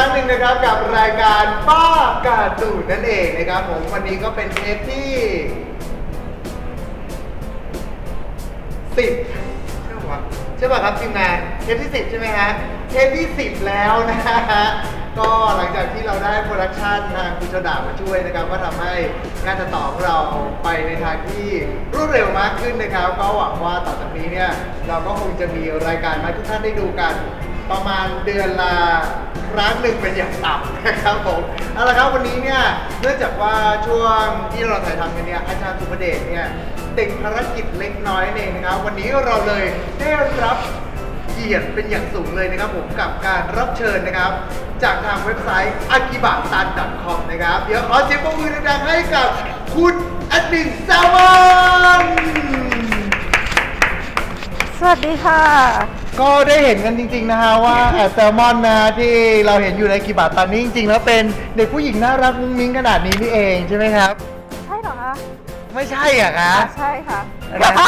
ครั้งหนึ่งนะครับกับรายการป้าการ์ตูนนั่นเองนะครับผมวันนี้ก็เป็นเทปที่สิบใช่ปะใช่ป่ะครับทีมงานเทปที่สิบใช่ไหมฮะเทปที่สิบแล้วนะฮะก็หลังจากที่เราได้โปรดักชันทางคุณโจดามาช่วยนะครับ ก็ทำให้งานตัดต่อของเราไปในทางที่รวดเร็วมากขึ้นนะครับ ก็หวังว่าต่อจากนี้เนี่ยเราก็คงจะมีรายการมาทุกท่านได้ดูกัน ประมาณเดือนละ ครั้งหนึ่งเป็นอย่างต่ำนะครับผมเอาละครับวันนี้เนี่ยเนื่องจากว่าช่วงที่เราถ่ายทำกันเนี่ยอาจารย์สุภเดชเนี่ยติดภารกิจเล็กน้อยเองนะครับ วันนี้เราเลยได้รับเกียรติเป็นอย่างสูงเลยนะครับผมกับการรับเชิญนะครับ จากทางเว็บไซต์ a k i b a t a n com นะครับ เดี๋ยวขอเสียงปรบมือดังๆให้กับคุณแอดมินแซลมอนสวัสดีค่ะ ก็ได้เห็นกันจริง ๆ นะฮะว่าแอดแซลมอนนะฮะที่เราเห็นอยู่ในกีบาตันนี้จริงๆแล้วเป็นเด็กผู้หญิงน่ารักมุ้งมิ้งขนาดนี้นี่เองใช่ไหมครับ ใช่เหรอคะไม่ใช่อะคะอะใช่ค่ะ นะฮะ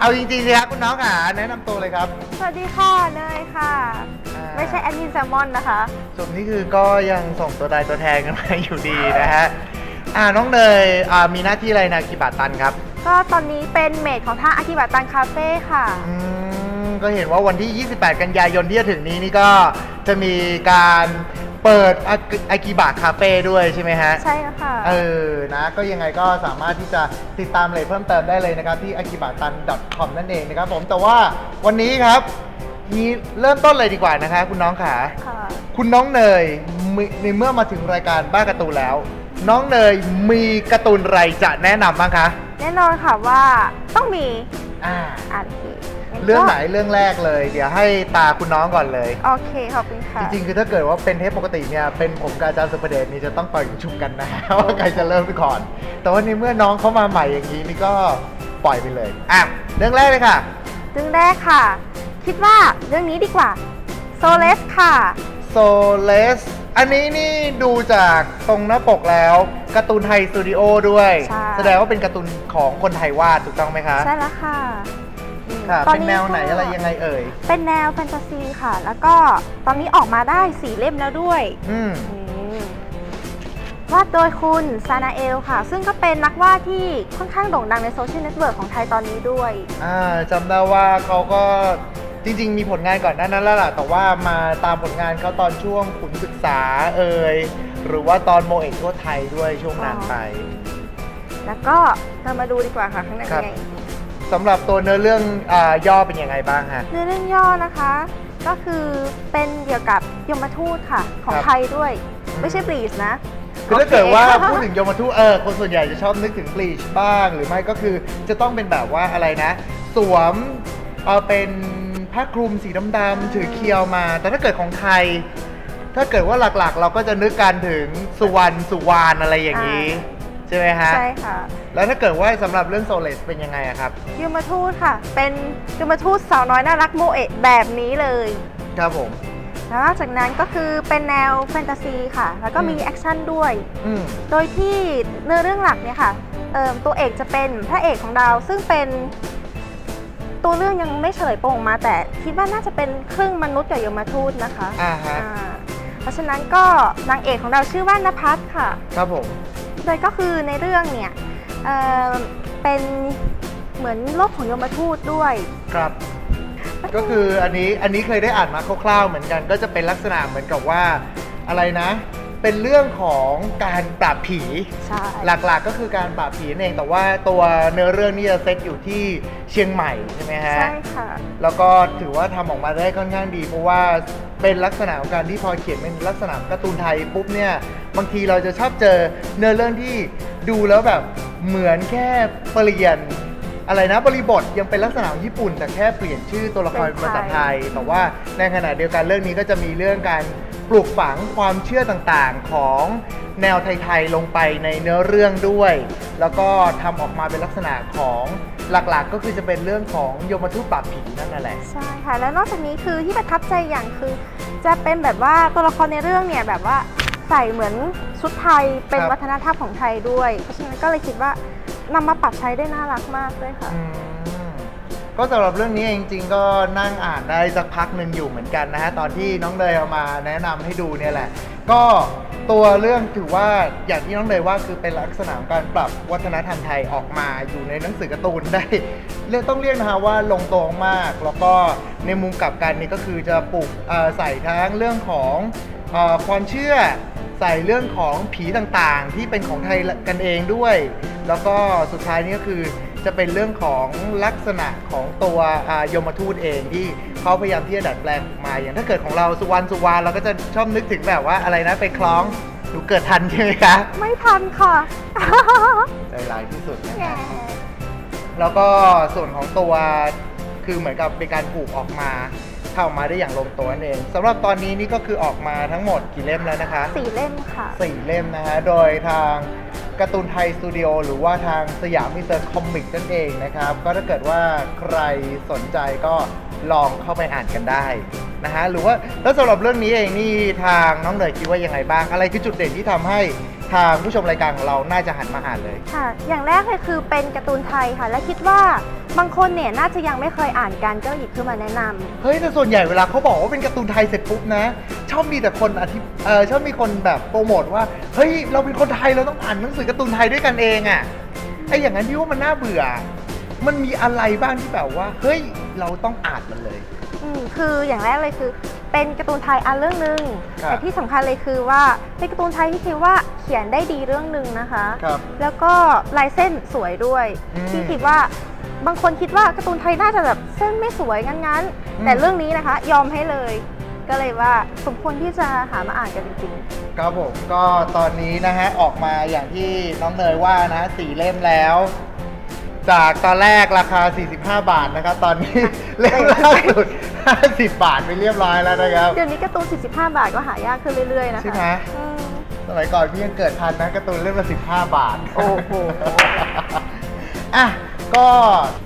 เอาจริงๆสิครับคุณน้องค่ะแนะนำตัวเลยครับ สวัสดีค่ะเนยค่ะ อ่า ไม่ใช่แอดมินแซลมอนนะคะ ส่วนนี้คือก็ยังส่งตัวตายตัวแทนกันมาอยู่ดีนะฮะอ่าน้องเนยอ่ามีหน้าที่อะไรนะกีบาตันครับก็ตอนนี้เป็นเมดของทางอากิบะตันคาเฟ่ค่ะ อืม ก็เห็นว่าวันที่ 28 กันยายนที่จะถึงนี้นี่ก็จะมีการเปิดอากิบะคาเฟ่ด้วยใช่ไหมฮะ ใช่แล้วค่ะ เออ นะ ก็ยังไงก็สามารถที่จะติดตามเลยเพิ่มเติมได้เลยนะครับ ที่ akibatan.com นั่นเองนะครับผม แต่ว่าวันนี้ครับ มีเริ่มต้นเลยดีกว่านะคะ คุณน้องขาค่ะ คุณน้องเนยมีในเมื่อมาถึงรายการบ้าการ์ตูนแล้ว น้องเนยมีการ์ตูนอะไรจะแนะนำบ้างคะ แน่นอนค่ะว่าต้องมี อ่าอ่านที เรื่องไหนเรื่องแรกเลย เดี๋ยวให้ตาคุณน้องก่อนเลย โอเคขอบคุณค่ะ จริงๆ คือถ้าเกิดว่าเป็นเทปปกติเนี่ยเป็นผมกับอาจารย์สุภเดชนี่จะต้องปล่อยชุมกันนะว่าใครจะเริ่มไปก่อน แต่ว่าในเมื่อน้องเขามาใหม่อย่างนี้นี่ก็ปล่อยไปเลยอะเรื่องแรกเลยค่ะ เรื่องแรกค่ะ คิดว่าเรื่องนี้ดีกว่าโซเลสค่ะโซเลสอันนี้นี่ดูจากตรงหน้าปกแล้วการ์ตูนไทยสตูดิโอด้วยใช่แสดงว่าเป็นการ์ตูนของคนไทยวาดถูกต้องไหมคะ ใช่แล้วค่ะอืม ค่ะตอเป็นแนวไหนก็อะไรยังไงเอ่ย เป็นแนวแฟนตาซีค่ะ แล้วก็ตอนนี้ออกมาได้สี่เล่มแล้วด้วยอืม อืมวาดโดยคุณซานาเอลค่ะ ซึ่งก็เป็นนักวาดที่ค่อนข้างโด่งดังในโซเชียลเน็ตเวิร์กของไทยตอนนี้ด้วย อ่าจำได้ว่าเขาก็จริง ๆ มีผลงานก่อนหน้านั้นแล้วล่ะ แต่ว่ามาตามผลงานเขาตอนช่วงขุนศึกษาเอ่ยหรือว่าตอนโมเอกทั่วไทยด้วยช่วงนั้นไป แล้วก็เรามาดูดีกว่าค่ะข้างในครัเป็นบ ไง สำหรับตัวเนื้อเรื่องอ่าย่อเป็นยังไงบ้างฮะเนื้อเรื่องย่อนะคะ ก็คือเป็นเกี่ยวกับยมทูตค่ะ ของครับไทยด้วยอืมไม่ใช่บลีสนะ คือถ้าเกิดว่าโอเคพูดถึงโยมทูตเออคนส่วนใหญ่จะชอบนึกถึงบลีชบ้าง หรือไม่ก็คือจะต้องเป็นแบบว่าอะไรนะ สวมเออเป็นผ้าคลุมสีดำๆถือเคียวมา แต่ถ้าเกิดของไทย ถ้าเกิดว่าหลักๆ เราก็จะนึกกันถึงสุวรรณสุวานอะไรอย่างนี้ ใช่ไหมฮะใช่ค่ะ แล้วถ้าเกิดว่าสำหรับเรื่องโซเลสเป็นยังไงอะครับยมทูตค่ะ เป็นยมทูตสาวน้อยน่ารักโมเอะแบบนี้เลยครับผม แล้วนอกจากนั้นก็คือเป็นแนวแฟนตาซีค่ะ แล้วก็มีอืม แอคชั่นด้วย อืม โดยที่เนื้อเรื่องหลักเนี่ยค่ะเอิ่มตัวเอกจะเป็นพระเอกของเราซึ่งเป็นตัวเรื่องยังไม่เฉลยโปร่งมา แต่คิดว่าน่าจะเป็นครึ่งมนุษย์กับยมทูตนะคะอ่าฮะ อ่าเพราะฉะนั้นก็นางเอกของเราชื่อว่านภัสค่ะ ครับผม โดยก็คือในเรื่องเนี่ยเอ่อเป็นเหมือนโลกของยมทูตด้วย ครับ ก็คืออันนี้อันนี้เคยได้อ่านมาคร่าวๆเหมือนกัน ก็จะเป็นลักษณะเหมือนกับว่าอะไรนะ เป็นเรื่องของการปราบผีใช่หลักๆก็คือการปราบผีนั่นเอง แต่ว่าตัวเนื้อเรื่องนี่จะเซตอยู่ที่เชียงใหม่ใช่ไหมฮะ ใช่ค่ะ แล้วก็ถือว่าทำออกมาได้ค่อนข้างดี เพราะว่า เป็นลักษณะของการที่พอเขียนเป็นลักษณะการ์ตูนไทยปุ๊บเนี่ยบางทีเราจะชอบเจอเนื้อเรื่องที่ดูแล้วแบบเหมือนแค่เปลี่ยนอะไรนะบริบทยังเป็นลักษณะของญี่ปุ่น แต่แค่เปลี่ยนชื่อตัวละครเป็นภาษาไทย แต่ว่าในขณะเดียวกันเรื่องนี้ก็จะมีเรื่องการปลูกฝังความเชื่อต่างๆของแนวไทยๆลงไปในเนื้อเรื่องด้วย แล้วก็ทำออกมาเป็นลักษณะของ หลักๆก็คือจะเป็นเรื่องของโยมทูตปราบผีนั่นแหละใช่ค่ะแล้วนอกจากนี้คือที่ประทับใจอย่างคือ จะเป็นแบบว่าตัวละครในเรื่องเนี่ยแบบว่าใส่เหมือนชุดไทยเป็นครับวัฒนธรรมของไทยด้วย เพราะฉะนั้นก็เลยคิดว่านำมาปรับใช้ได้น่ารักมากด้วยค่ะอืมก็สำหรับเรื่องนี้เองจริง ๆ ก็นั่งอ่านได้สักพักหนึ่งอยู่เหมือนกันนะฮะตอนที่น้องเนยเอามาแนะนำให้ดูเนี่ยแหละ ก็ ตัวเรื่องถือว่าอย่างที่น้องเนยว่าคือเป็นลักษณะการปรับวัฒนธรรมไทยออกมาอยู่ในหนังสือการ์ตูนได้เรียกต้องเรียกนะฮะว่าลงตัวมาก แล้วก็ในมุมกลับกันนี่ก็คือจะปลูกใส่ทั้งเรื่องของอความเชื่อใส่เรื่องของผีต่างๆ ที่เป็นของไทยกันเองด้วย แล้วก็สุดท้ายนี่ก็คือ จะเป็นเรื่องของลักษณะของตัวอ่ายมทูตเองที่เขาพยายามที่จะดัดแปลงออกมา อย่างถ้าเกิดของเราสุวรรณสุวรรณเราก็จะชอบนึกถึงแบบว่าอะไรนะไปคล้องหนูเกิดทันใช่ไหมคะไม่ทันค่ะใจร้ายที่สุดนะแหคะมแล้วก็ส่วนของตัวคือเหมือนกับเป็นการผูกออกมาเข้าออกมาได้อย่างลงตัวนั่นเองสำหรับตอนนี้นี่ก็คือออกมาทั้งหมดกี่เล่มแล้วนะคะสี่เล่มค่ะสี่เล่มนะฮะโดยทาง การ์ตูนไทยสตูดิโอหรือว่าทางสยามอินเตอร์คอมิกนั่นเองนะครับ ก็ถ้าเกิดว่าใครสนใจก็ลองเข้าไปอ่านกันได้นะฮะหรือว่าแล้วสำหรับเรื่องนี้เองนี่ทางน้องเนยคิดว่ายังไงบ้าง อะไรคือจุดเด่นที่ทำให้ทางผู้ชมรายการของเราน่าจะหันมาอ่านเลยค่ะ อย่างแรกเลยคือเป็นการ์ตูนไทยค่ะ และคิดว่าบางคนเนี่ยน่าจะยังไม่เคยอ่านกันก็หยิบขึ้นมาแนะนำเฮ้ยแต่ส่วนใหญ่เวลาเขาบอกว่าเป็นการ์ตูนไทยเสร็จปุ๊บนะ ชอบมีแต่คนอธิเออชอบมีคนแบบโปรโมทว่าเฮ้ยเราเป็นคนไทยเราต้องอ่านหนังสือการ์ตูนไทยด้วยกันเองอะ่ะไอ้อย่างนั้นพี่ว่ามันน่าเบื่อ มันมีอะไรบ้างที่แบบว่า เฮ้ยเราต้องอ่านมันเลย อืมคืออย่างแรกเลยคือ เป็นการ์ตูนไทยอันเรื่องหนึ่งครับแต่ที่สำคัญเลยคือว่าเป็นการ์ตูนไทยที่คิดว่าเขียนได้ดีเรื่องหนึ่งนะคะ ครับแล้วก็ลายเส้นสวยด้วยอืมที่คิดว่าบางคนคิดว่าการ์ตูนไทยน่าจะแบบเส้นไม่สวยงั้นอืมๆแต่เรื่องนี้นะคะ ยอมให้เลย ก็เลยว่าสมควรที่จะหามาอ่านกันจริงครับผมก็ตอนนี้นะฮะออกมาอย่างที่น้องเนยว่านะสี่เล่มแล้ว จากตอนแรกราคา 45 บาทนะครับ ตอนนี้เล่มล่าสุด50 บาทไปเรียบร้อยแล้วนะครับๆเดี๋ยวนี้การ์ตูน 45 บาทก็หายากขึ้นเรื่อยๆนะคะใช่ไหมอืมสมัยก่อนพี่ยังเกิดทันนะการ์ตูนเล่มละ15 บาท โอ้โหอะ ก็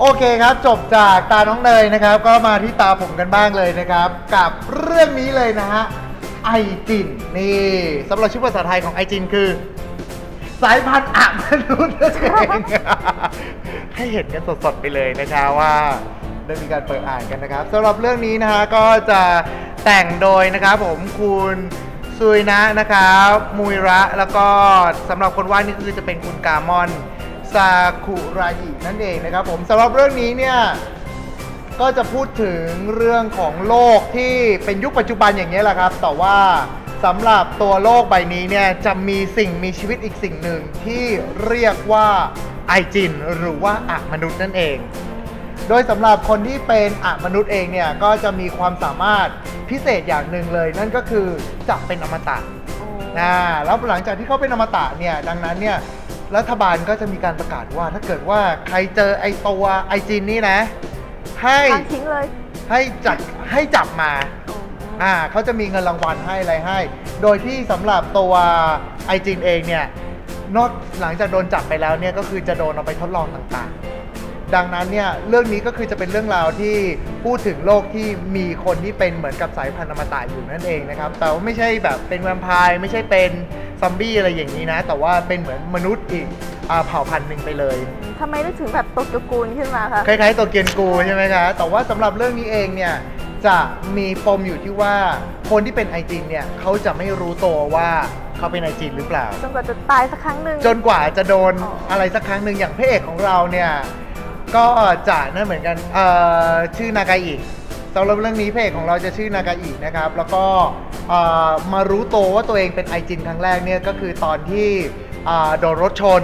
โอเคครับจบจากตาน้องเนยนะครับ ก็มาที่ตาผมกันบ้างเลยนะครับ กับเรื่องนี้เลยนะฮะไอจินนี่สำหรับชื่อภาษาไทยของไอจินคือ สายพันธุ์อะมนุษย์นั่นเองให้เห็นกันสดๆไปเลยนะคะว่าได้มีการเปิดอ่านกันนะครับสำหรับเรื่องนี้นะฮะก็จะแต่งโดยนะครับผมคุณซุยนะนะครับมุยระแล้วก็สำหรับคนวาดนี่คือจะเป็นคุณกามอน ซาคุราอินั่นเองนะครับผมสำหรับเรื่องนี้เนี่ยก็จะพูดถึงเรื่องของโลกที่เป็นยุคปัจจุบันอย่างนี้ยแหละครับ แต่ว่าสำหรับตัวโลกใบนี้เนี่ยจะมีสิ่งมีชีวิตอีกสิ่งหนึ่งที่เรียกว่าไอจิน หรือว่าอะมนุษย์นั่นเอง โดยสำหรับคนที่เป็นอะมนุษย์เองเนี่ยก็จะมีความสามารถพิเศษอย่างหนึ่งเลย นั่นก็คือจะเป็นอมตะ นะแล้วหลังจากที่เขาเป็นอมตะเนี่ยดังนั้นเนี่ย รัฐบาลก็จะมีการประกาศว่าถ้าเกิดว่าใครเจอไอตัวไอจินนี่นะ ให้ทางทิ้งเลย ให้จับให้จับมาอ่าเขาจะมีเงินรางวัลให้อะไรให้ โดยที่สำหรับตัวไอจินเองเนี่ยนอกหลังจากโดนจับไปแล้วเนี่ยก็คือจะโดนเอาไปทดลองต่างๆ ดังนั้นเนี่ยเรื่องนี้ก็คือจะเป็นเรื่องราวที่พูดถึงโลกที่มีคนที่เป็นเหมือนกับสายพันธุ์อมตะอยู่นั่นเองนะครับ แต่ว่าไม่ใช่แบบเป็นแวมไพร์ไม่ใช่เป็นซอมบี้อะไรอย่างนี้นะ แต่ว่าเป็นเหมือนมนุษย์อีกอาเผ่าพันธุ์หนึ่งไปเลยทำไมนึกถึงแบบตกตระกูลขึ้นมาคะ คล้ายๆตัวเกียนกูใช่ไหมคะแต่ว่าสำหรับเรื่องนี้เองเนี่ยจะมีปมอยู่ที่ว่าคนที่เป็นไอจินเนี่ยเขาจะไม่รู้ตัวว่าเขาเป็นไอจินหรือเปล่า จนกว่าจะตายสักครั้งหนึ่ง จนกว่าจะโดนอ๋ออ อะไรสักครั้งหนึ่งอย่างพระเอกของเราเนี่ย ก็จะนั่นเหมือนกันชื่อนากาอิสำหรับเรื่องนี้พระเอกของเราจะชื่อนากาอินะครับ แล้วก็มารู้ตัวว่าตัวเองเป็นไอจินครั้งแรกเนี่ยก็คือตอนที่โดนรถชน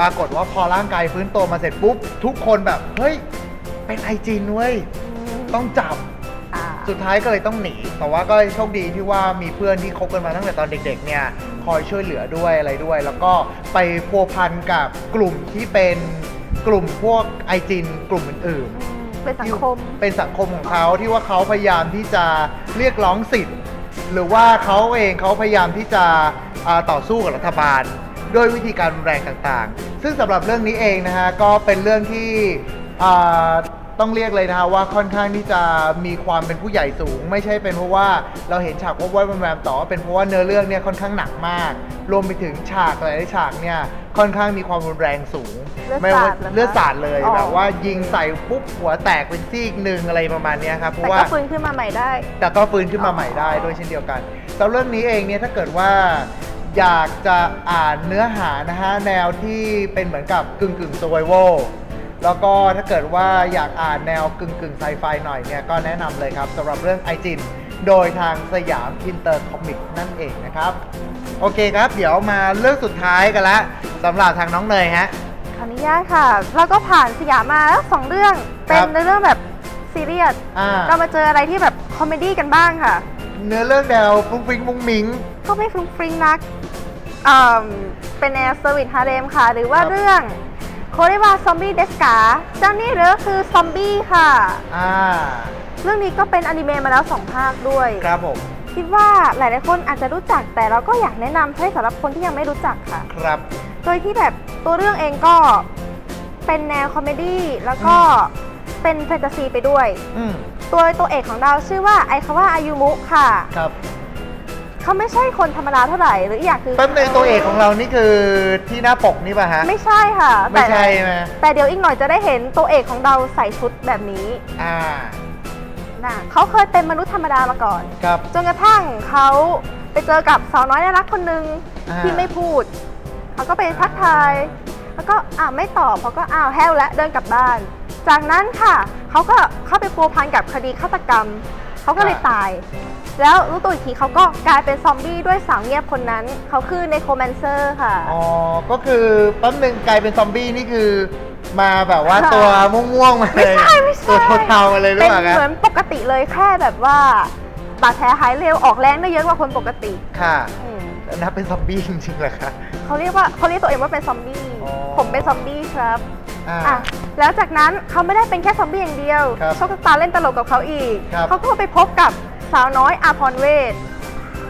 ปรากฏว่าพอร่างกายฟื้นตัวมาเสร็จปุ๊บ ทุกคนแบบเฮ้ยเป็นไอจินเว้ยต้องจับสุดท้ายก็เลยต้องหนี แต่ว่าก็โชคดีที่ว่ามีเพื่อนที่คบกันมาตั้งแต่ตอนเด็ก ๆ เนี่ย คอยช่วยเหลือด้วยอะไรด้วย แล้วก็ไปพัวพันกับกลุ่มที่เป็น กลุ่มพวกไอจินกลุ่มอื่นเป็นสังคมๆเป็นสังคมของเขาที่ว่าเขาพยายามที่จะเรียกร้องสิทธิ์ หรือว่าเขาเองเขาพยายามที่จะอ่าต่อสู้กับรัฐบาล ด้วยวิธีการรุนแรงต่างๆ ซึ่งสำหรับเรื่องนี้เองนะฮะก็เป็นเรื่องที่อ่าต้องเรียกเลยนะคะว่าค่อนข้างที่จะมีความเป็นผู้ใหญ่สูง ไม่ใช่เป็นเพราะว่าเราเห็นฉากวบๆแวมๆต่อว่าเป็นเพราะว่าเนื้อเรื่องเนี่ยค่อนข้างหนักมาก รวมไปถึงฉากหลายๆฉากเนี่ย ค่อนข้างมีความรุนแรงสูงเลือดไม่ว่าสาดเหรอคะเลือดสาดเลยอ๋อแบบว่ายิงใส่ปุ๊บหัวแตกเป็นซีกหนึ่งอะไรประมาณเนี้ยครับเพแต่ราะว่าก็ฟื้นขึ้นมาใหม่ได้ แต่ก็ฟื้นขึ้นมาใหม่ได้ด้วยเช่นเดียวกันสำหรับเรื่องนี้เองเนี่ยถ้าเกิดว่าอยากจะอ่านเนื้อหานะฮะแนวที่เป็นเหมือนกับกึ่งกึ่ง survival แล้วก็ถ้าเกิดว่าอยากอ่านแนวกึ่งกึ่งไซไฟหน่อยเนี่ยก็แนะนำเลยครับสำหรับเรื่องไอจินโดยทางสยามอินเตอร์คอมิกนั่นเองนะครับ โอเคครับ เดี๋ยวมาเรื่องสุดท้ายกันละสำหรับทางน้องเนยฮะ ขออนุญาตค่ะ เราก็ผ่านสยามมาแล้วสองเรื่องเป็นครับเรื่องแบบซีเรียสอ่าก็มาเจออะไรที่แบบคอมเมดี้กันบ้างค่ะ เนื้อเรื่องแนวฟุ้งฟิ้งมุ้งมิ้ง ก็ไม่ฟรุ้งฟริ้งนักเอ่อเป็นแนว service ฮาเรมค่ะ หรือว่าครับ เรื่องこれはゾンビですかเจ้านี่หรือคือซอมบี้ค่ะ อ่า เรื่องนี้ก็เป็นอนิเมะมาแล้วสองภาคด้วย ครับผม คิดว่าหลายๆคนอาจจะรู้จักแต่เราก็อยากแนะนำให้สำหรับคนที่ยังไม่รู้จักค่ะ ครับ โดยที่แบบตัวเรื่องเองก็เป็นแนวคอมเมดี้แล้วก็เป็นแฟนตาซีไปด้วย อืมตัวตัวเอกของเราชื่อว่าไอคาวะอายุมุค่ะ ครับเขาไม่ใช่คนธรรมดาเท่าไหร่หรืออีกอย่างคือแป๊บนึงตัวเอกของเรานี่คือที่หน้าปกนี่ป่ะฮะไม่ใช่ค่ะ ไม่ใช่ไหมแต่เดี๋ยวอีกหน่อยจะได้เห็นตัวเอกของเราใส่ชุดแบบนี้ อ่า นะเขาเคยเป็นมนุษย์ธรรมดามาก่อน ครับ จนกระทั่งเขาไปเจอกับสาวน้อยน่ารักคนหนึ่งอ่า ที่ไม่พูด เขาก็ไปทักทาย แล้วก็อ้าวไม่ตอบเขาก็อ้าวแห้วและเดินกลับบ้าน จากนั้นค่ะ เขาก็เข้าไปพัวพันกับคดีฆาตกรรม เขาก็เลยตาย แล้วรู้ตัวอีกทีเขาก็กลายเป็นซอมบี้ด้วยสาวเงียบคนนั้น เขาคือเนโครแมนเซอร์ค่ะ อ๋อ ก็คือแป๊บนึงกลายเป็นซอมบี้นี่คือ มาแบบว่าค่ะตัวม่วงๆมาเลยไม่ใช่ไม่ใช่ตัวเทาๆมาเลยหรือเป็นเปล่าเหมือคะนปกติเลยแค่แบบว่าบาดแผลหายเร็วออกแรงได้เยอะกว่าคนปกติค่ะอืมนับเป็นซอมบี้จริงๆเหรอคะเขาเรียกว่าเขาเรียกตัวเองว่าเป็นซอมบี้อ๋อผมเป็นซอมบี้ครับอ่าอะแล้วจากนั้นเขาไม่ได้เป็นแค่ซอมบี้อย่างเดียวครับโชคชะตาเล่นตลกกับเขาอีกครับเขาก็ไปพบกับสาวน้อยอาพรเวท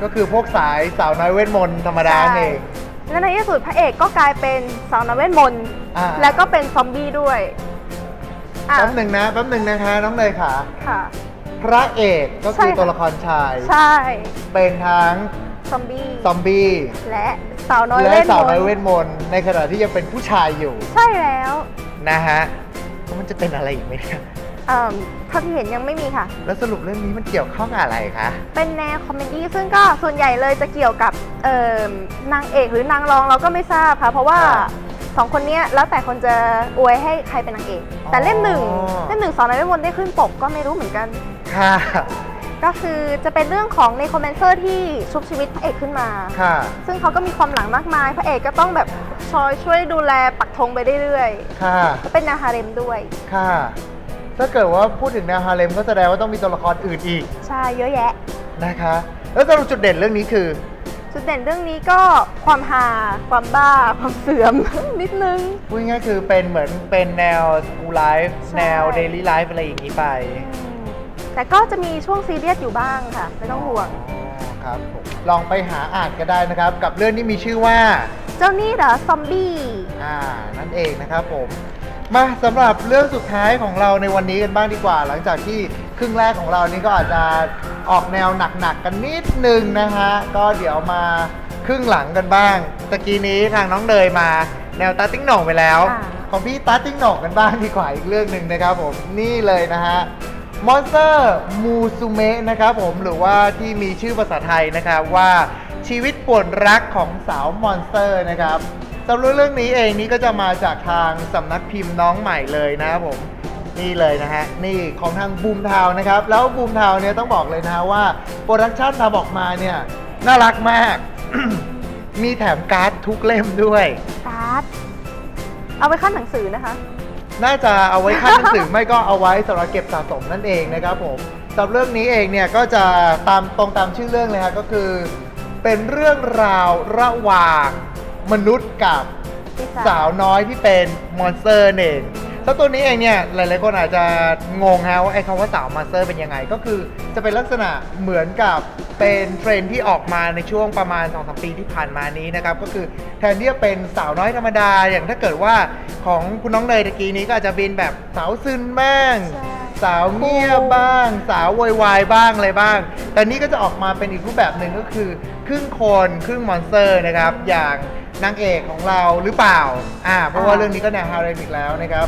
ก็คือพวกสายสาวน้อยเวทมนต์ธรรมดาเอง และในที่สุดพระเอกก็กลายเป็นสาวน้อยเวทมนต์อ่า แล้วก็เป็นซอมบี้ด้วยอะแป๊บหนึ่งนะแป๊บหนึ่งนะคะน้องเนยค่ะ ค่ะ พระเอกก็ใช่คือค่ะ ตัวละครชาย ใช่เป็นทั้งซอมบี้ซอมบี้และสาวน้อยเวและทสาวมน้อนยเวต์ทมนต์ในขณะที่ยังเป็นผู้ชายอยู่ใช่แล้ว นะฮะแล้วมันจะเป็นอะไรอีกไหมเนี่ย เอ่อเท่าที่เห็นยังไม่มีค่ะ แล้วสรุปเรื่องนี้มันเกี่ยวข้องกับอะไรคะ เป็นแนวคอมเมดี้ซึ่งก็ส่วนใหญ่เลยจะเกี่ยวกับเอ่อนางเอกหรือนางรองเราก็ไม่ทราบค่ะ เพราะว่าครับสองคนเนี้ยแล้วแต่คนจะอวยให้ใครเป็นนางเอก แต่เล่มหนึ่งอ๋อ เล่มหนึ่งสอนอะไรไม่มนต์ได้ขึ้นปกก็ไม่รู้เหมือนกัน ค่ะ ก็คือจะเป็นเรื่องของในคอมเมนเซอร์ที่ชุบชีวิตพระเอกขึ้นมา ค่ะ ซึ่งเขาก็มีความหลังมากมาย พระเอกก็ต้องแบบชอยช่วยดูแลปักธงไปเรื่อยค่ะ ๆก็เป็นนาฮาเร็มด้วย ค่ะ ถ้าเกิดว่าพูดถึงแนวฮาเลมก็แสดงว่าต้องมีตัวละครอื่นอีก ใช่เยอะแยะนะคะ แล้วสรุปจุดเด่นเรื่องนี้คือ จุดเด่นเรื่องนี้ก็ความฮาความบ้า ความเสื่อม นิดนึงพูดง่ายๆคือเป็นเหมือนเป็นแนวสกูไลฟ์ใช่แนวเดลี่ไลฟ์อะไรอย่างนี้ไปอืมแต่ก็จะมีช่วงซีเรียสอยู่บ้างค่ะ ไม่ต้องห่วงอ๋อครับผมลองไปหาอ่านก็ได้นะครับ กับเรื่องที่มีชื่อว่า เจ้านี่เหรอซอมบี้อ่านั่นเองนะครับผม มาสำหรับเรื่องสุดท้ายของเราในวันนี้กันบ้างดีกว่า หลังจากที่ครึ่งแรกของเรานี่ก็อาจจะออกแนวหนักๆกันนิดนึงนะฮะก็เดี๋ยวมาครึ่งหลังกันบ้างตะกี้นี้ทางน้องเนยมาแนวตาติ้งโหน่งไปแล้วอ่าของพี่ตาติ้งโหน่งกันบ้างดีกว่าอีกเรื่องหนึ่งนะครับผมนี่เลยนะฮะมอนสเตอร์มูซูเมะนะครับผมหรือว่าที่มีชื่อภาษาไทยนะครับว่าชีวิตป่วนรักของสาวมอนสเตอร์นะครับ สำหรับเรื่องนี้เองนี่ก็จะมาจากทางสำนักพิมพ์น้องใหม่เลยนะครับผมนี่เลยนะฮะนี่ของทางบูมทาวนะครับ แล้วบูมทาวเนี่ยต้องบอกเลยนะฮะว่า production ทำออกมาเนี่ยน่ารักมาก มีแถมการ์ดทุกเล่มด้วย การ์ดเอาไปคั่นหนังสือนะคะ น่าจะเอาไว้คั่นหนังสือ ไม่ก็เอาไว้สำหรับเก็บสะสมนั่นเองนะครับผมสำหรับเรื่องนี้เองเนี่ยก็จะตามตรงตามชื่อเรื่องเลยฮะก็คือ เป็นเรื่องราวระหว่าง มนุษย์กับปีศาจสาวน้อยที่เป็นมอนสเตอร์นั่นเองสแล้วตัวนี้เองเนี่ยหลายๆคนอาจจะงงฮะว่าไอ้คำว่าสาวมอนสเตอร์เป็นยังไง ก็คือจะเป็นลักษณะเหมือนกับเป็นเทรนด์ที่ออกมาในช่วงประมาณ2อสปีที่ผ่านมานี้นะครับ ก็คือแทนที่จะเป็นสาวน้อยธรรมดา อย่างถ้าเกิดว่าของคุณน้องเนยตะกี้นี้ก็อาจจะเป็นแบบสาวซึนบ้างใช่สาวเงียบบ้าง สาวโวยวายบ้างอะไรบ้าง แต่นี่ก็จะออกมาเป็นอีกรูปแบบหนึ่งก็คือ ครึ่งคนครึ่งมอนสเตอร์นะครับ อย่าง นางเอกของเราหรือเปล่า อ่า เพราะว่าอ่าเรื่องนี้ก็แนวฮาเรมอีกแล้วนะครับ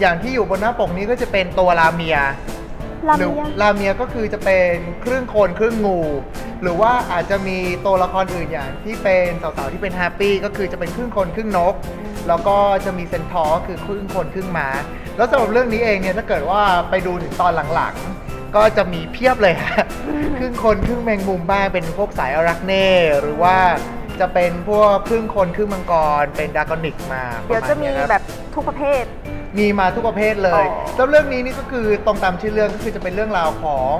อย่างที่อยู่บนหน้าปกนี้ก็จะเป็นตัวลาเมียลาหรือเมียลาเมียก็คือจะเป็นครึ่งคนครึ่งงู หรือว่าอาจจะมีตัวละครอื่นอย่างที่เป็นสาวๆที่เป็น harpy ก็คือจะเป็นครึ่งคนครึ่งนก แล้วก็จะมีเซนทอร์คือครึ่งคนครึ่งม้า แล้วสำหรับเรื่องนี้เองเนี่ยถ้าเกิดว่าไปดูถึงตอนหลังๆ ก็จะมีเพียบเลยฮะครึ่งคนครึ่งแมงมุมบ้างเป็นพวกสายอารักเน่หรือว่า จะเป็นพวกครึ่งคนครึ่งมังกร เป็นดากอนิกมาเดี๋ยวจะมีปรณเนี้ยครับแบบทุกประเภท มีมาทุกประเภทเลยอ๋อ แล้วเรื่องนี้นี่ก็คือตรงตามชื่อเรื่องก็คือจะเป็นเรื่องราวของ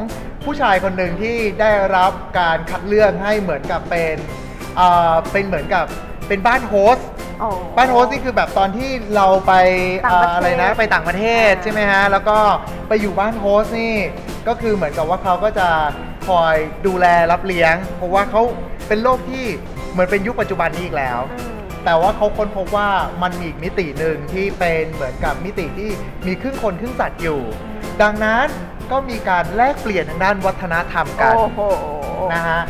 ผู้ชายคนหนึ่งที่ได้รับการคัดเลือกให้เหมือนกับเป็นอ่าเป็นเหมือนกับเป็นบ้าน host อ๋อ บ้าน host นี่คือแบบตอนที่เราไปต่างประเทศอ่าอะไรนะไปต่างประเทศอ่า ใช่ไหมฮะแล้วก็ไปอยู่บ้าน host นี่ก็คือเหมือนกับว่าเขาก็จะคอยดูแลรับเลี้ยง เพราะว่าเขาเป็นโลกที่ เหมือนเป็นยุคปัจจุบันนี้อีกแล้วอืมแต่ว่าเขาค้นพบว่ามันมีอีกมิติหนึ่งที่เป็นเหมือนกับมิติที่มีครึ่งคนครึ่งสัตว์อยู่ ดังนั้นก็มีการแลกเปลี่ยนทางด้านวัฒนธรรมกันโอ้โหนะฮะ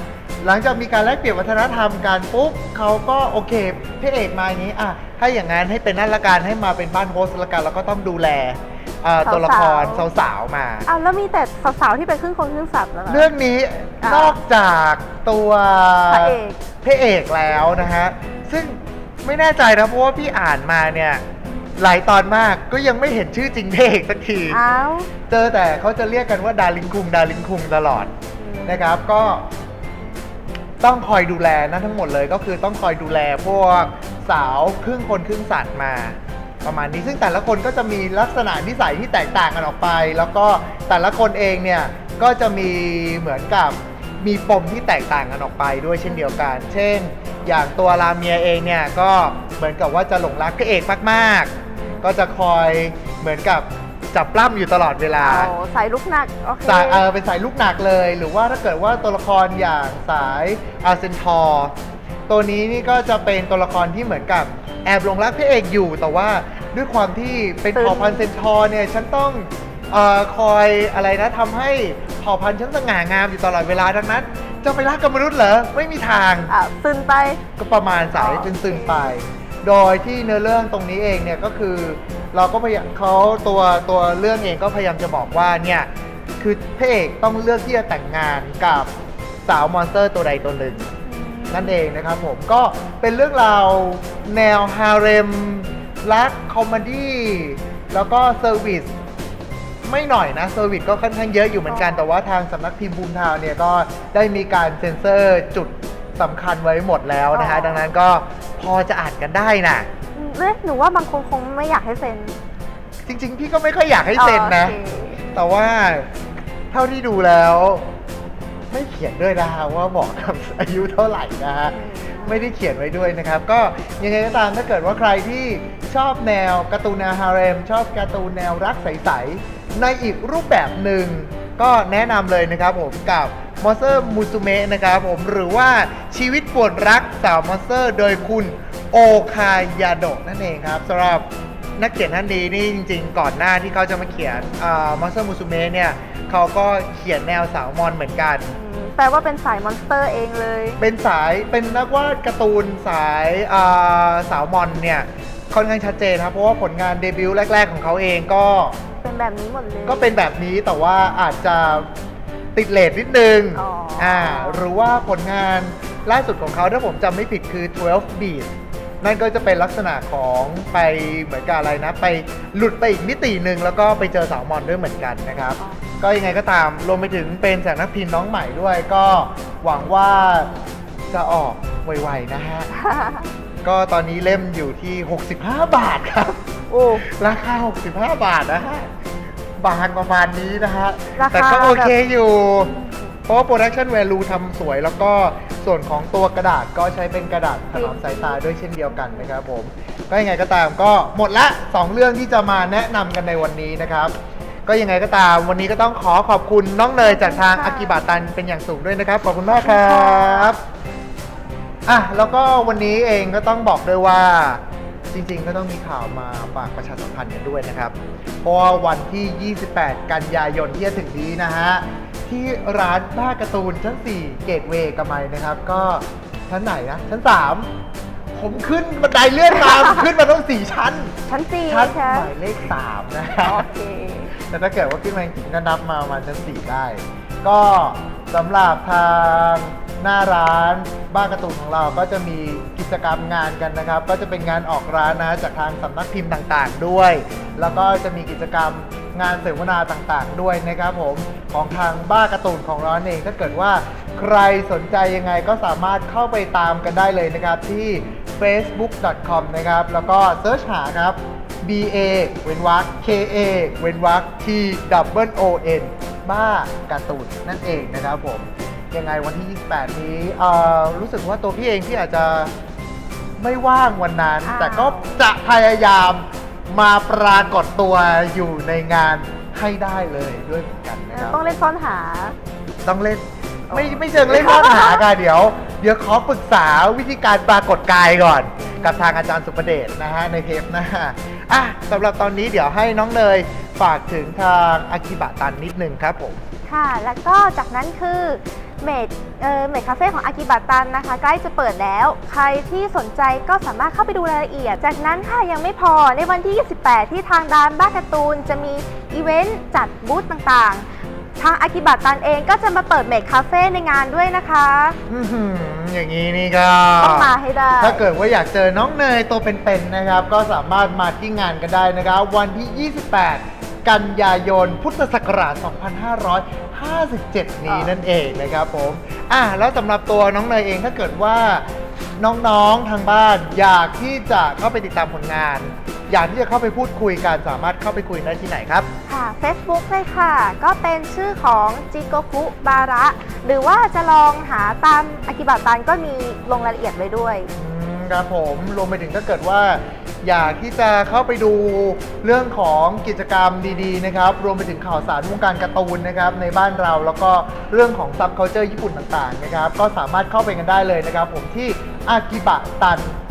หลังจากมีการแลกเปลี่ยนวัฒนธรรมกันปุ๊บเขาก็โอเคพระเอกมาอย่างนี้อะถ้าอย่างนั้นให้เป็นนั่นละกันให้มาเป็นบ้านโฮสต์ละกันแล้วก็ต้องดูแล เอ่อตัวละครสาวๆมาอ้าวแล้วมีแต่สาวๆที่เป็นครึ่งคนครึ่งสัตว์แล้วหเรื่องนี้อะ นอกจากตัวพระเอกพระเอกแล้วนะฮะ ซึ่งไม่แน่ใจนะเพราะว่าพี่อ่านมาเนี่ย หลายตอนมากก็ยังไม่เห็นชื่อจริงพระเอกสักที อ้าวเจอแต่เขาจะเรียกกันว่าดาริงคุงดาริงคุงตลอด นะครับก็ต้องคอยดูแลนะทั้งหมดเลยก็คือต้องคอยดูแลพวกสาวครึ่งคนครึ่งสัตว์มา ประมาณนี้ซึ่งแต่ละคนก็จะมีลักษณะนิสัยที่แตกต่างกันออกไป แล้วก็แต่ละคนเองเนี่ยก็จะมีเหมือนกับมีปมที่แตกต่างกันออกไปด้วยเช่นเดียวกัน เช่น อย่างตัวราเมียเองเนี่ยก็เหมือนกับว่าจะหลงรักพระเอกมากๆ ก็จะคอยเหมือนกับจับปล้ำอยู่ตลอดเวลาโอ้สายรุกหนัก โอเคสายเออเป็นสายรุกหนักเลย หรือว่าถ้าเกิดว่าตัวละครอย่างสายอาร์เซนทอร์ตัวนี้นี่ก็จะเป็นตัวละครที่เหมือนกับ แอบหลงรักพระเอกอยู่แต่ว่าด้วยความที่เป็นตื่นเผ่าพันธุ์เซนทอร์เนี่ยฉันต้องเออคอยอะไรนะทำให้เผ่าพันธุ์ฉันสง่างามอยู่ตลอดเวลาดังนั้น จะไปรักกับมนุษย์เหรอ ไม่มีทางอะซึนไป ก็ประมาณสายอ๋อซึนๆไป โดยที่เนื้อเรื่องตรงนี้เองเนี่ยก็คือ เราก็พยายามเขาตัวตัวเรื่องเองก็พยายามจะบอกว่าเนี่ยคือพระเอกต้องเลือกที่จะแต่งงานกับสาว monster ตัวใดตัวหนึ่ง นั่นเองนะครับผมก็เป็นเรื่องราวแนวฮาเร็มรัก comedy แล้วก็ service ไม่หน่อยนะ service ก็ค่อนข้างเยอะอยู่เหมือนกันอ๋อแต่ว่าทางสำนักพิมพ์ภูมิทาวน์เนี่ยก็ได้มีการเซ็นเซอร์จุดสำคัญไว้หมดแล้วนะฮะ ดังนั้นก็พอจะอ่านกันได้นะอืมเอ๊ะหนูว่าบางคนคงไม่อยากให้เซ็น จริง ๆ พี่ก็ไม่ค่อยอยากให้เซ็นนะอ๋อโอเคแต่ว่าเท่าที่ดูแล้ว ไม่เขียนด้วยนะฮะว่าเหมาะกับอายุเท่าไหร่นะฮะไม่ได้เขียนไว้ด้วยนะครับ ก็ยังไงก็ตามถ้าเกิดว่าใครที่ชอบแนวการ์ตูนแนวฮาเร็มชอบการ์ตูนแนวรักใสๆในอีกรูปแบบหนึ่งก็แนะนำเลยนะครับผมกับมอนสเตอร์มูซูเมะนะครับผมหรือว่าชีวิตป่วนรักสาว monster โดยคุณโอคายาโดะนั่นเองครับสำหรับนักเขียนท่านนี้นี่จริง ๆ ก่อนหน้าที่เขาจะมาเขียนมอนสเตอร์มูซูเมะเนี่ยเขาก็เขียนแนวสาวมอนเหมือนกันอืม แปลว่าเป็นสาย monster เองเลย เป็นสายเป็นนักวาดการ์ตูนสายอ่าสาวมอนเนี่ยค่อนข้างชัดเจนครับเพราะว่าผลงานเดบิวต์แรก ๆ ของเขาเองก็เป็นแบบนี้หมดเลยก็เป็นแบบนี้แต่ว่าอาจจะติดเลทนิดนึงอ๋ออ่่าหรือว่าผลงานล่าสุดของเขาถ้าผมจำไม่ผิดคือ 12 beat นั่นก็จะเป็นลักษณะของไปเหมือนกับอะไรนะ ไปหลุดไปอีกมิติหนึ่งแล้วก็ไปเจอสาวมอนด้วยเหมือนกันนะครับอ๋อ ก็ยังไงก็ตามรวมไปถึงเป็นสำนักพิมพ์น้องใหม่ด้วย ก็หวังว่าจะออกไวๆนะฮะ ก็ตอนนี้เล่มอยู่ที่ 65 บาทครับ โอ้ราคา 65 บาทนะฮะ บางประมาณนี้นะฮะ ราคา แต่ก็โอเคแบบอยู่ เพราะว่าโปรดักชันแวลูทำสวยแล้วก็ส่วนของตัวกระดาษก็ใช้เป็นกระดาษถนอมสายตาด้วยเช่นเดียวกันนะครับผม ก็ยังไงก็ตามก็หมดละสองเรื่องที่จะมาแนะนำกันในวันนี้นะครับ ก็ยังไงก็ตามวันนี้ก็ต้องขอขอบคุณน้องเนยจากทางอากิบาตันเป็นอย่างสูงด้วยนะครับ ขอบคุณมากครับอะแล้วก็วันนี้เองก็ต้องบอกด้วยว่าจริงๆ ก็ต้องมีข่าวมาฝากประชาสัมพันธ์กันด้วยนะครับ เพราะว่าวันที่ 28 กันยายนที่จะถึงนี้นะฮะ ที่ร้านบ้าการ์ตูนชั้น 4 เกตเวย์กระไมนะครับ ก็ชั้นไหนนะ ชั้น 3 ผมขึ้นบันไดเลื่อนมาผมขึ้นมาต้องสี่ชั้น ชั้นจีชั้นค่ะหมายเลข3นะฮะโอเคแต่ถ้าเกิดว่าขึ้นมาจริงๆก็นับมาประมาณชั้นสี่ได้ ก็สำหรับทางหน้าร้านบ้านการ์ตูนของเราก็จะมีกิจกรรมงานกันนะครับ ก็จะเป็นงานออกร้านนะจากทางสำนักพิมพ์ต่างๆด้วย แล้วก็จะมีกิจกรรมงานเสวนาต่างๆ ด้วยนะครับผมของทางบ้านการ์ตูนของเราเองถ้าเกิดว่าใครสนใจยังไงก็สามารถเข้าไปตามกันได้เลยนะครับที่ facebook.com นะครับ แล้วก็เซิร์ชหาครับ B A เว้นวรรค K A เว้นวรรค T W O N บ้าการ์ตูนนั่นเองนะครับผม ยังไงวันที่ 28 นี้เอ่อรู้สึกว่าตัวพี่เองที่อาจจะไม่ว่างวันนั้นอ้าวแต่ก็จะพยายามมาปรากฏตัวอยู่ในงานให้ได้เลยด้วยเหมือนกันนะครับ ต้องเล่นซ่อนหา ต้องเล่น ไม่ไม่เชิงเล่นซ่อหาค่ะเดี๋ยว เดี๋ยวขอปรึกษาวิธีการปรากฏกายก่อน กับทางอาจารย์สุประเดชนะฮะในเทปหน้าอะสำหรับตอนนี้เดี๋ยวให้น้องเนยฝากถึงทางอากิบะตันนิดนึงครับผม ค่ะ แล้วก็จากนั้นคือ maid เอ่อ maid คาเฟ่ของอากิบัตันนะคะ ใกล้จะเปิดแล้ว ใครที่สนใจก็สามารถเข้าไปดูรายละเอียด จากนั้นค่ะยังไม่พอในวันที่ 28 ที่ทางร้านบ้านการ์ตูนจะมีอีเวนต์จัดบูธต่างๆ ทางอากิบัตันเองก็จะมาเปิด maid คาเฟ่ในงานด้วยนะคะ อื้อหืออย่างนี้นี่ก็ ต้องมาให้ได้ ถ้าเกิดว่าอยากเจอน้องเนยตัวเป็นๆนะครับ ก็สามารถมาที่งานกันได้นะครับ วันที่ 28 กันยายนพุทธศักราช 2557 นี้นั่นเองนะครับผม อะแล้วสำหรับตัวน้องเนยเองถ้าเกิดว่าน้องๆทางบ้านอยากที่จะเข้าไปติดตามผลงาน อยากที่จะเข้าไปพูดคุยกันสามารถเข้าไปคุยได้ที่ไหนครับ ค่ะ Facebook เลยค่ะ ก็เป็นชื่อของจิโกฟุบาระ หรือว่าจะลองหาตามอากิบัตันก็มีลงรายละเอียดไว้ด้วย อืมครับผมรวมไปถึงถ้าเกิดว่า อยากที่จะเข้าไปดูเรื่องของกิจกรรมดีๆนะครับ รวมไปถึงข่าวสารวงการการ์ตูนนะครับในบ้านเราแล้วก็เรื่องของซับเคาเจอร์ญี่ปุ่นต่างๆนะครับ ก็สามารถเข้าไปกันได้เลยนะครับ ผมที่ akibatan.com นั่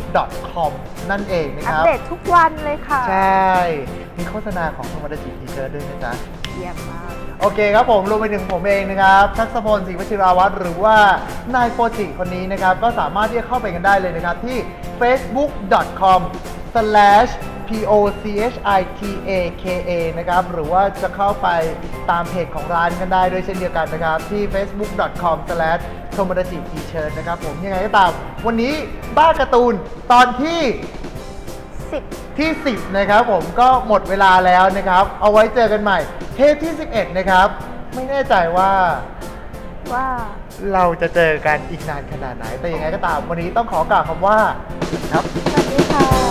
นเองนะอัคปรับ เดตทุกวันเลยค่ะใช่ มีโฆษณาของธรรมดาจิทีเชิร์ด้วยนะจ๊ะ เยี่ยมมาก โอเคครับผมรวมไปถึงผมเองนะครับทักษพลศรีวชิราวัตรหรือว่านายโปรจิคนนี้นะครับ ก็สามารถที่จะเข้าไปกันได้เลยนะครับ ที่ facebook.com slash p o c h i t a k a นะครับ หรือว่าจะเข้าไปตามเพจของร้านกันได้ด้วยเช่นเดียวกันนะครับ ที่ facebook.com slash โทโมดาจิทีเชิญนะครับผมยังไงก็ตาม วันนี้บ้าการ์ตูนตอนที่ 10 ที่ 10 นะครับผมก็หมดเวลาแล้วนะครับ เอาไว้เจอกันใหม่ เทปที่ 11 นะครับ ไม่แน่ใจว่าว่าเราจะเจอกันอีกนานขนาดไหน แต่ยังไงก็ตาม วันนี้ต้องขอกล่าวคำว่า ครับ สวัสดีค่ะ